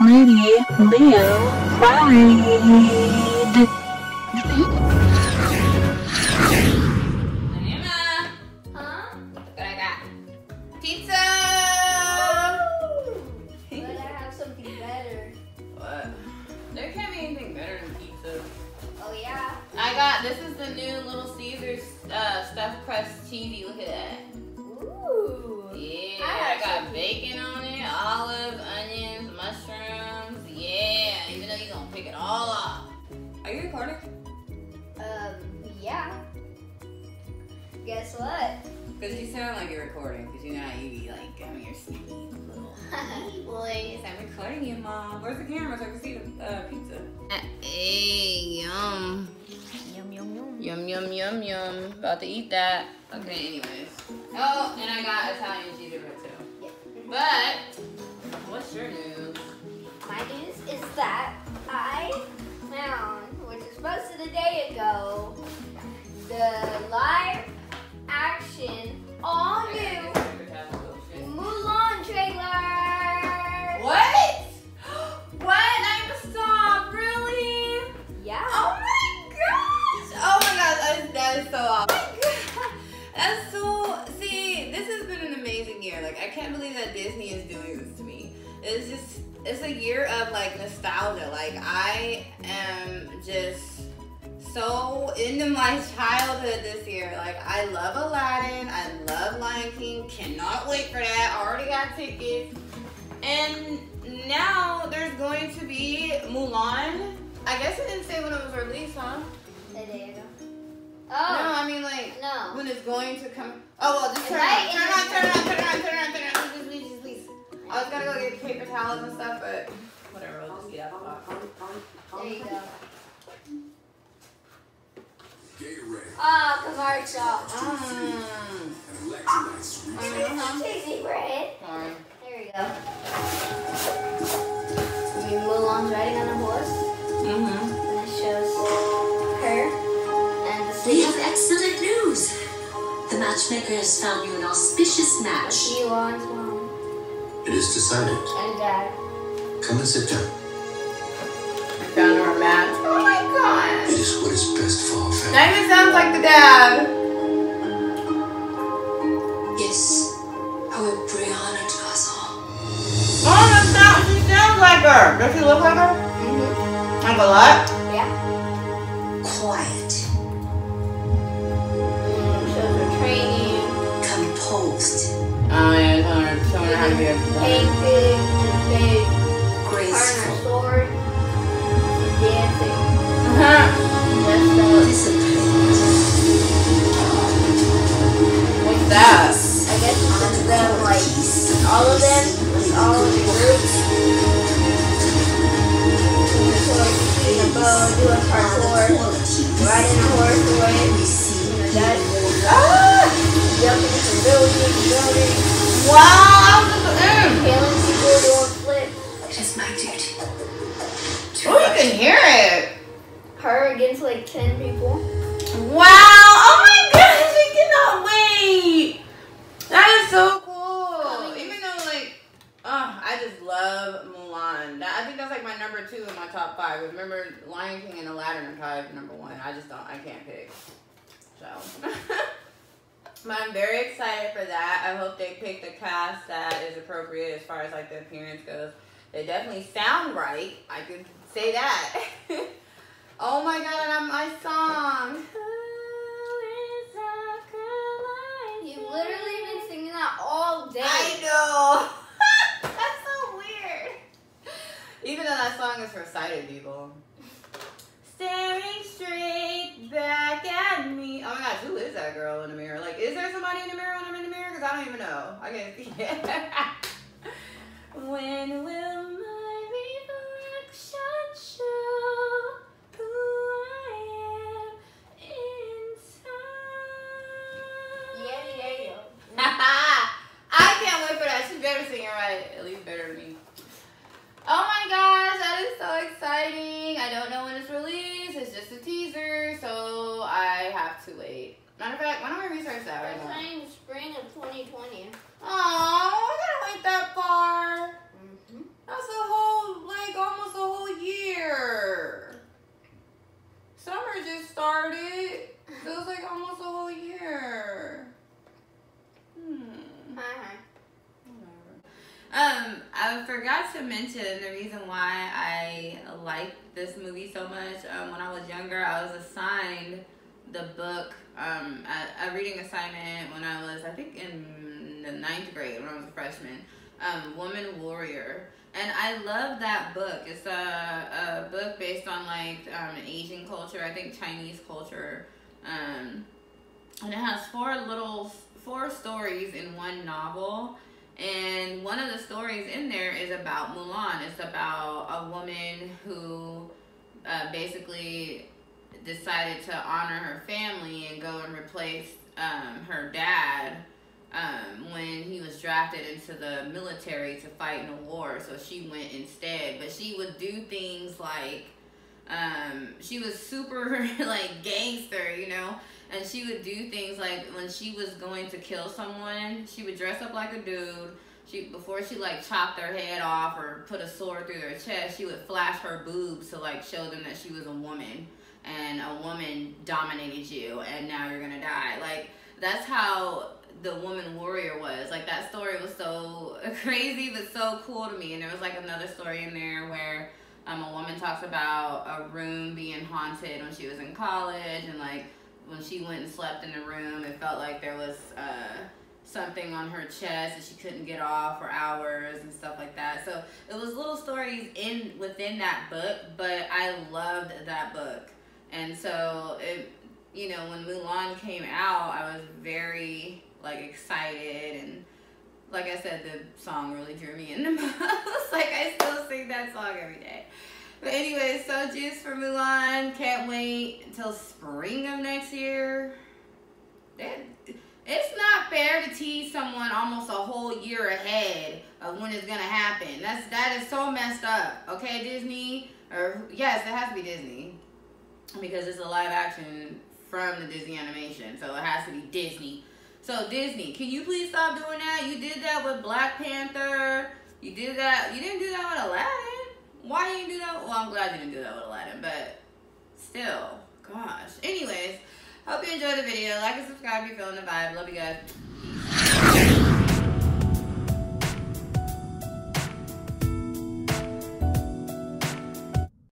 Lady Leo Pride. Emma, Huh? look what I got. Pizza! But I have something better. what? There can't be anything better than pizza. Oh yeah. I got, this is the new Little Caesars uh, stuffed crust cheesy. Look at that. Ooh. Guess what? Because you sound like you're recording. Because you know how you be like, come here, sneaky little boys. I'm recording you, mom. Where's the camera so I can see the uh, pizza? Hey, yum. Yum yum yum. Yum, yum, yum, yum. About to eat that. Okay, anyways. Oh, and I got Italian cheese bread too. Yeah. But, what's your news? My news is that I found, which was posted a day ago, the that Disney is doing this to me. It's just, it's a year of like nostalgia. Like, I am just so into my childhood this year. Like, I love Aladdin. I love Lion King. Cannot wait for that. Already got tickets. And now there's going to be Mulan. I guess it didn't say when it was released, huh? A day ago. No, Oh. I mean like No. when it's going to come. Oh well, just turn it Right, on, turn it on, turn on, turn on, turn on, turn it on, get paper towels and stuff, but whatever. I'll just get out the box. There you go. Gatorade Ah, commercial. Mmm. and electrolytes to Uh-huh. Cheesy bread. Sorry. There we go. I mean, Mulan's riding on a horse, Mm-hmm. and it shows her and the We have excellent news. The matchmaker has found you an auspicious match. Mulan's mom It is decided. and dad. Come and sit down. Found her a match. Oh my god. It is what is best for our family. That even sounds like the dad. Yes, how a Brianna to us all. Oh, that sounds. She sounds like her. Does she look like her? Mm-hmm. Like a lot. Yeah. Quiet, Mm, shows her training, composed, Oh yeah, how to be a. painting, and big, graceful, sword, dancing. Uh-huh. That's the. disciplined. What's that? I guess it's them, like all of them, like all of the groups. So like shooting a bow, doing parkour, riding a horse away, you know, that, Ah! Like 10 people. Wow! Oh my gosh, I cannot wait. That is so cool. Even though, like, oh, I just love Mulan. That, I think that's like my number two in my top five. Remember, Lion King and Aladdin are tied number one. I just don't, I can't pick. So. But I'm very excited for that. I hope they pick the cast that is appropriate as far as like the appearance goes. They definitely sound right. I can say that. oh my god, and I'm my song. You've literally been singing that all day. I know. That's so weird. Even though that song is for sighted people. Staring straight back at me. Oh my gosh, who is that girl in the mirror? Like, is there somebody in the mirror when I'm in the mirror? Because I don't even know. I can't see it. when will Matter of fact, why don't we research that We're playing in spring of 2020. Oh, I gotta wait that far. Mm -hmm. That's a whole, like, almost a whole year. Summer just started. Feels like almost a whole year. Hmm. Hi. -huh. Um, I forgot to mention the reason why I like this movie so much. Um, when I was younger, I was assigned the book, um, a, a reading assignment when I was, I think, in the ninth grade when I was a freshman. Um, Woman Warrior. And I love that book. It's a, a book based on like um, Asian culture, I think Chinese culture. Um, and it has four little, four stories in one novel and one of the stories in there is about Mulan. It's about a woman who uh, basically decided to honor her family and go and replace um, her dad um, when he was drafted into the military to fight in a war. So she went instead. But she would do things like, um, she was super like gangster, you know? And she would do things like when she was going to kill someone, she would dress up like a dude. She before she like chopped their head off or put a sword through their chest, she would flash her boobs to like show them that she was a woman and a woman dominated you and now you're gonna die. Like that's how the woman warrior was. Like that story was so crazy but so cool to me. And there was like another story in there where um, a woman talks about a room being haunted when she was in college and like when she went and slept in the room, it felt like there was uh, something on her chest that she couldn't get off for hours and stuff like that. So it was little stories in within that book, but I loved that book. And so it, you know, when Mulan came out, I was very like excited and like I said, the song really drew me in the most. like I still sing that song every day. But anyway, so juice for Mulan. Can't wait until spring of next year. That, it's not fair to tease someone almost a whole year ahead of when it's gonna happen. That's that is so messed up. Okay, Disney or yes, it has to be Disney because it's a live action from the Disney animation, so it has to be Disney. So Disney, can you please stop doing that? You did that with Black Panther. You did that. You didn't do that with Aladdin. Why didn't you do that? Well, I'm glad you didn't do that with Aladdin, but still, gosh. Anyways, hope you enjoyed the video. Like and subscribe if you're feeling the vibe. Love you guys.